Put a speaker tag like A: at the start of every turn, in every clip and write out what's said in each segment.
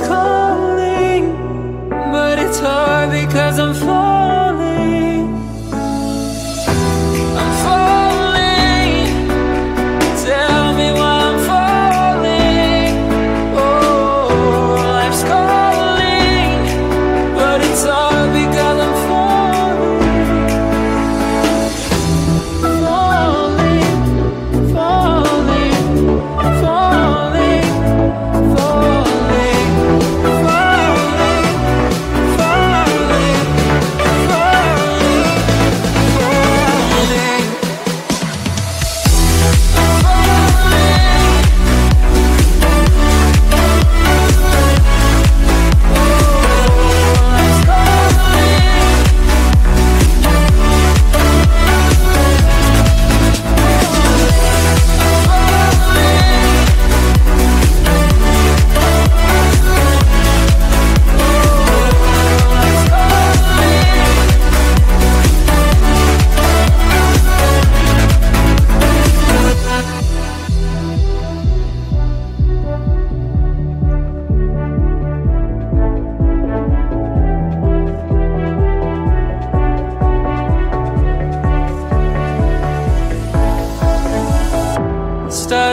A: close.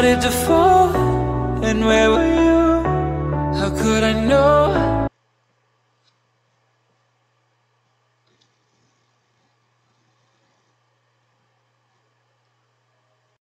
A: Started to fall, and where were you? How could I know?